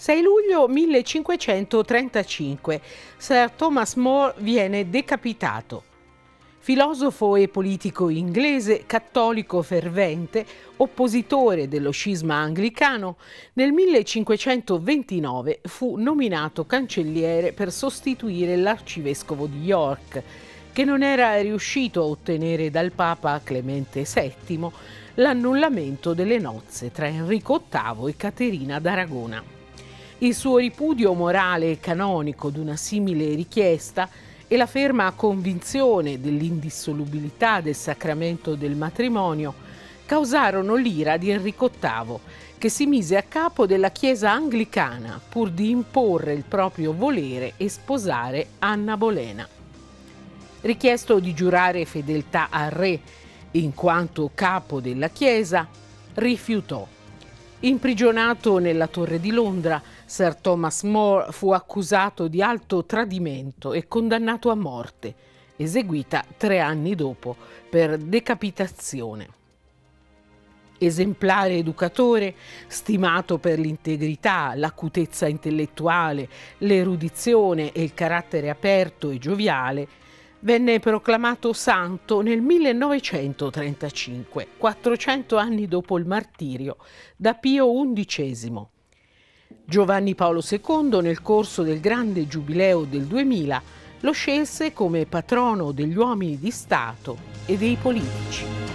6 luglio 1535. Sir Thomas More viene decapitato. Filosofo e politico inglese, cattolico fervente, oppositore dello scisma anglicano, nel 1529 fu nominato cancelliere per sostituire l'arcivescovo di York, che non era riuscito a ottenere dal Papa Clemente VII l'annullamento delle nozze tra Enrico VIII e Caterina d'Aragona. Il suo ripudio morale e canonico di una simile richiesta e la ferma convinzione dell'indissolubilità del sacramento del matrimonio causarono l'ira di Enrico VIII, che si mise a capo della Chiesa anglicana pur di imporre il proprio volere e sposare Anna Bolena. Richiesto di giurare fedeltà al re in quanto capo della Chiesa, rifiutò. Imprigionato nella Torre di Londra, Sir Thomas More fu accusato di alto tradimento e condannato a morte, eseguita tre anni dopo per decapitazione. Esemplare educatore, stimato per l'integrità, l'acutezza intellettuale, l'erudizione e il carattere aperto e gioviale, venne proclamato santo nel 1935, 400 anni dopo il martirio, da Pio XI. Giovanni Paolo II, nel corso del grande giubileo del 2000, lo scelse come patrono degli uomini di Stato e dei politici.